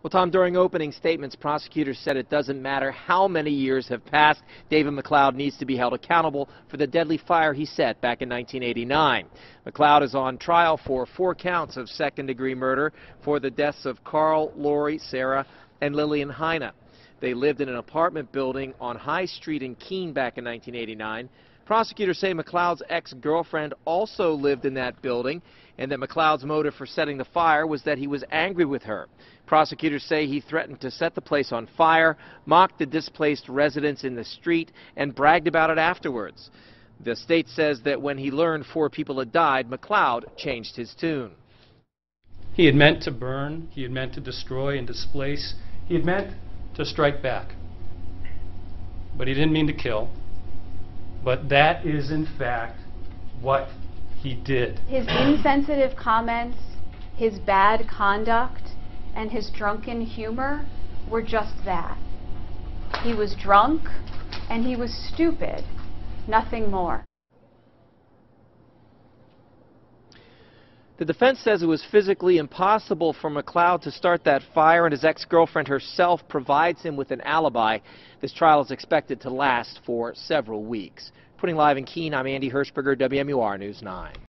Well, Tom, during opening statements, prosecutors said it doesn't matter how many years have passed, David McLeod needs to be held accountable for the deadly fire he set back in 1989. McLeod is on trial for four counts of second-degree murder for the deaths of Carl, Lori, Sarah, and Lillian Heine. They lived in an apartment building on High Street in Keene back in 1989. Prosecutors say McLeod's ex-girlfriend also lived in that building and that McLeod's motive for setting the fire was that he was angry with her. Prosecutors say he threatened to set the place on fire, mocked the displaced residents in the street, and bragged about it afterwards. The state says that when he learned four people had died, McLeod changed his tune. He had meant to burn, he had meant to destroy and displace, he had meant to strike back. But he didn't mean to kill. But that is, in fact, what he did. His insensitive comments, his bad conduct, and his drunken humor were just that. He was drunk and he was stupid, nothing more. The defense says it was physically impossible for McLeod to start that fire, and his ex-girlfriend herself provides him with an alibi. This trial is expected to last for several weeks. Putting live in Keene, I'm Andy Hershberger, WMUR News 9.